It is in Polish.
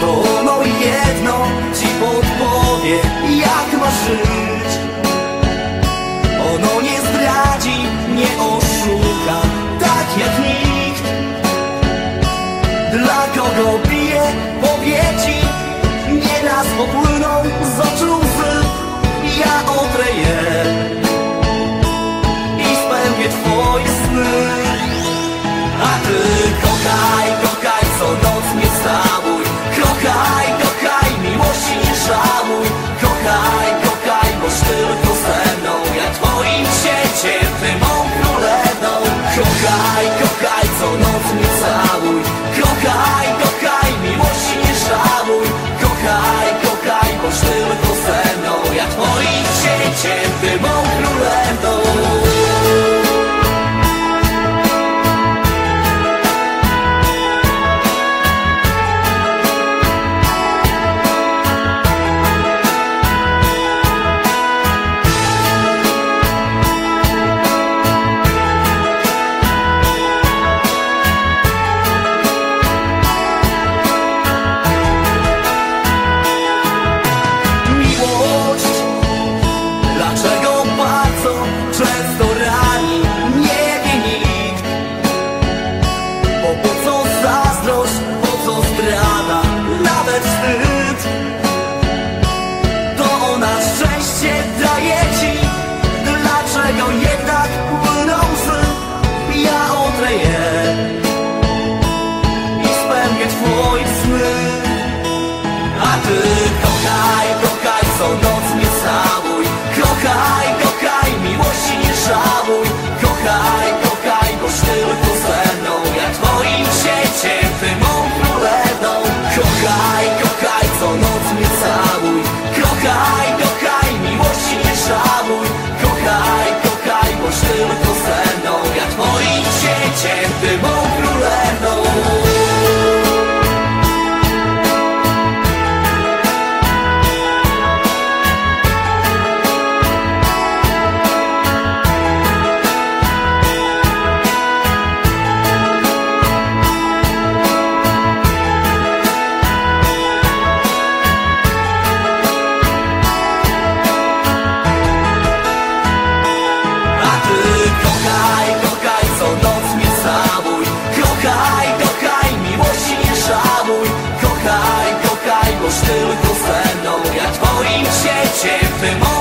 To ono jedno ci podpowie. Jak masz żyć? Ono nie zdradzi, nie oszuka Tak jak nikt. Dla kogo bije, powie ci Nie nas popłyną z oczu łzy. Ja odreję I spełnię twoje sny. A ty kochaj gente, monstruo it's the Kochaj, kochaj, boś tylko